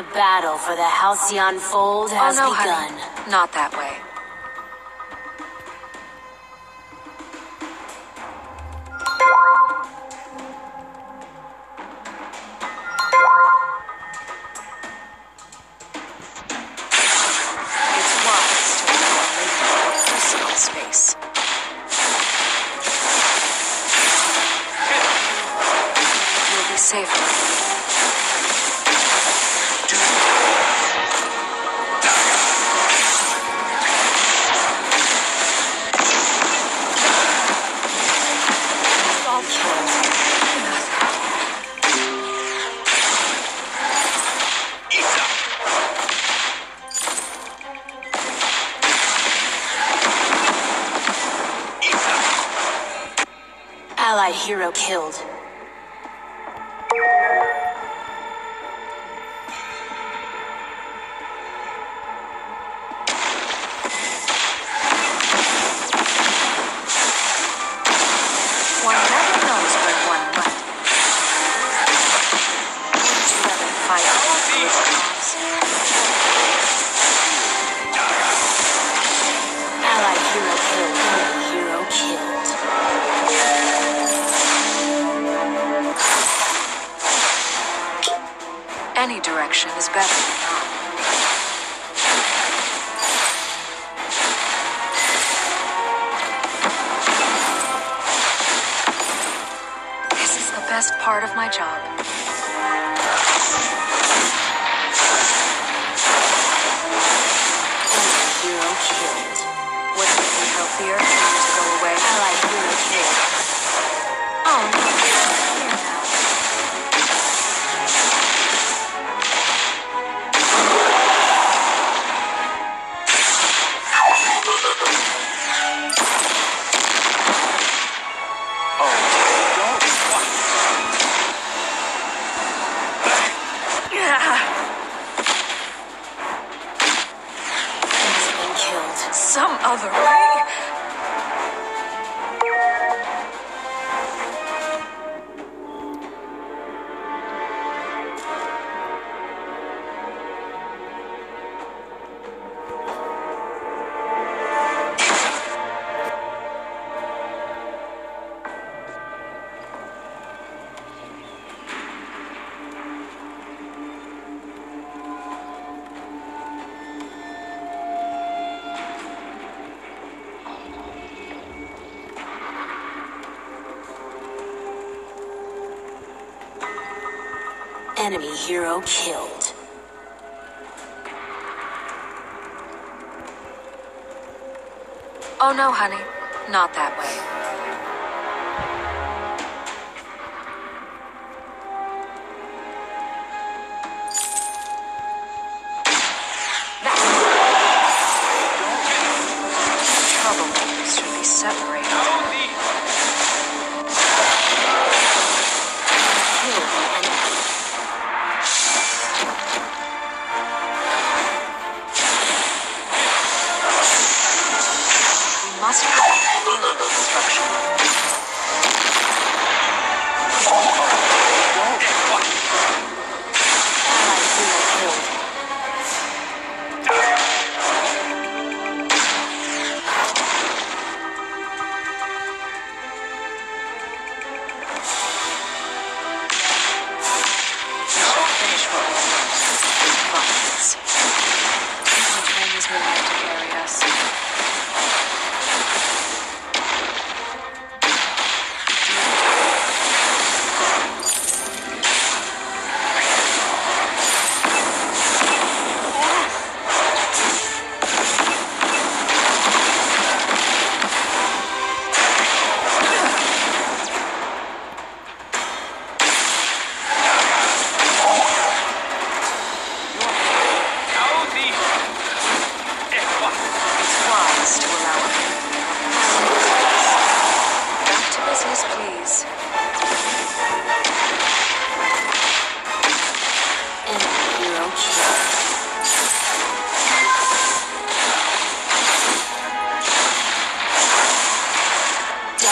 The battle for the Halcyon Fold has oh no, begun. honey. Not that way. Allied hero killed. One best part of my job. Hero killed. Wouldn't it be healthier for you to go away? Allied hero killed. Oh, Enemy hero killed. Oh, no, honey. Not that way.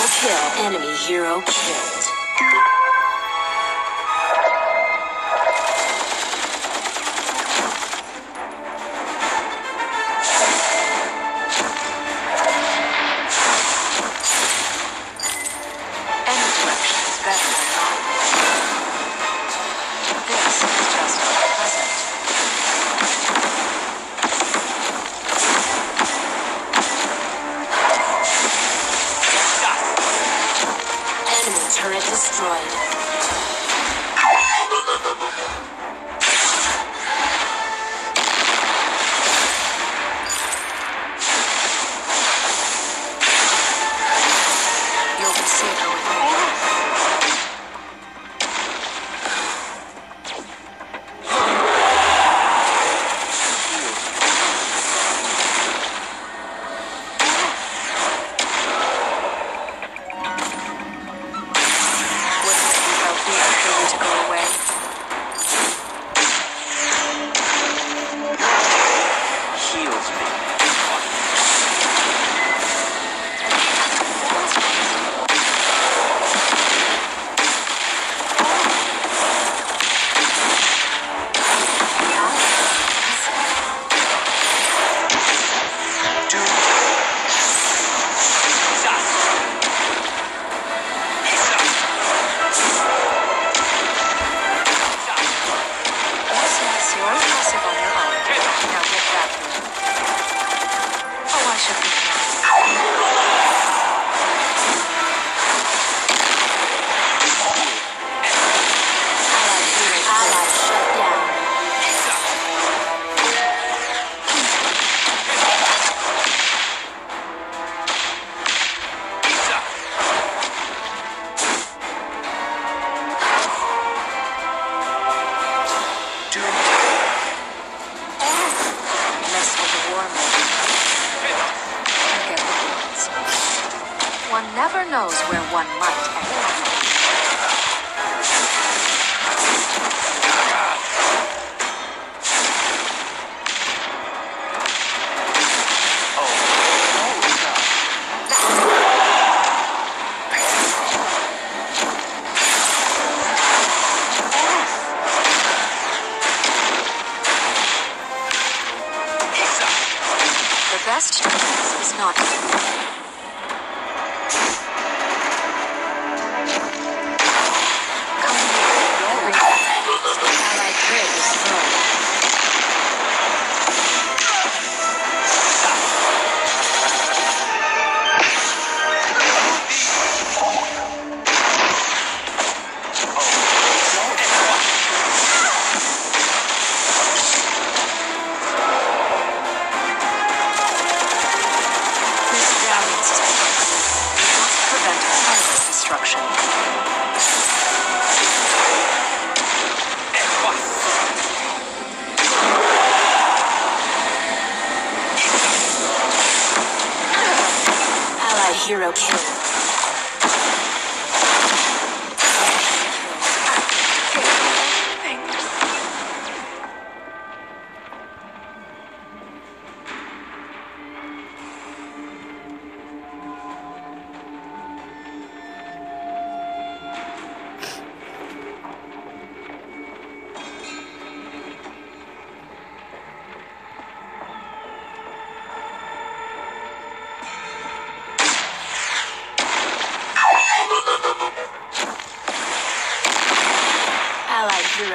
Double kill. Enemy hero killed.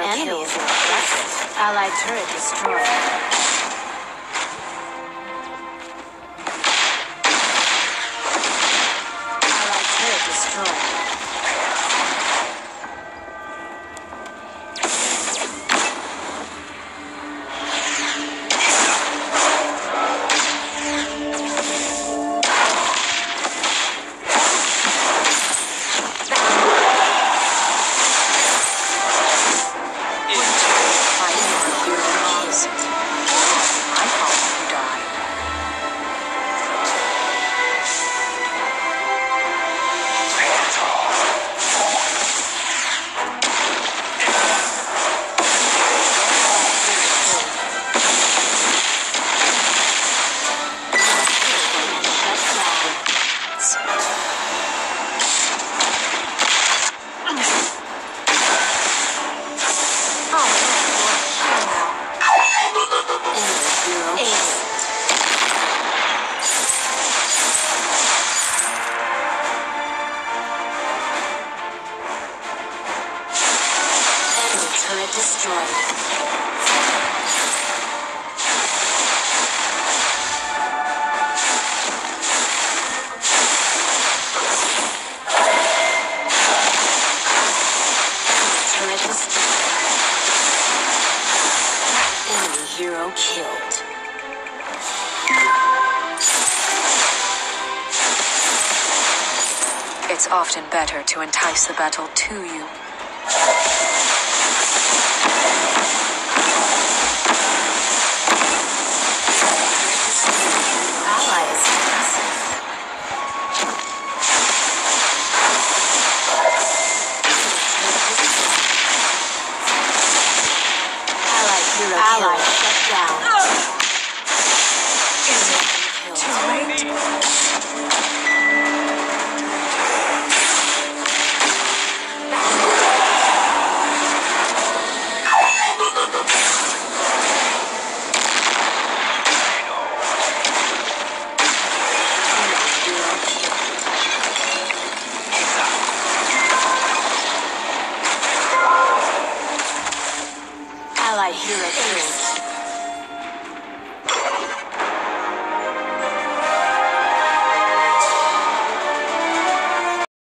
Enemies killed. Allied turret destroyed. friends. Enemy hero killed. It's often better to entice the battle to you.